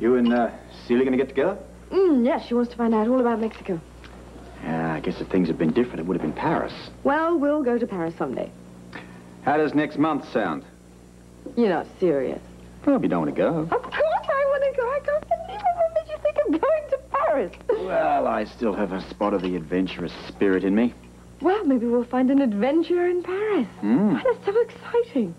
You and uh, Celia going to get together? Mm, yes, she wants to find out all about Mexico. Yeah, I guess if things had been different, it would have been Paris. Well, we'll go to Paris someday. How does next month sound? You're not serious. Well, you don't want to go. Of course I want to go. I can't believe it. What made you think of going to Paris? Well, I still have a spot of the adventurous spirit in me. Well, maybe we'll find an adventure in Paris. Mm. Oh, that's so exciting.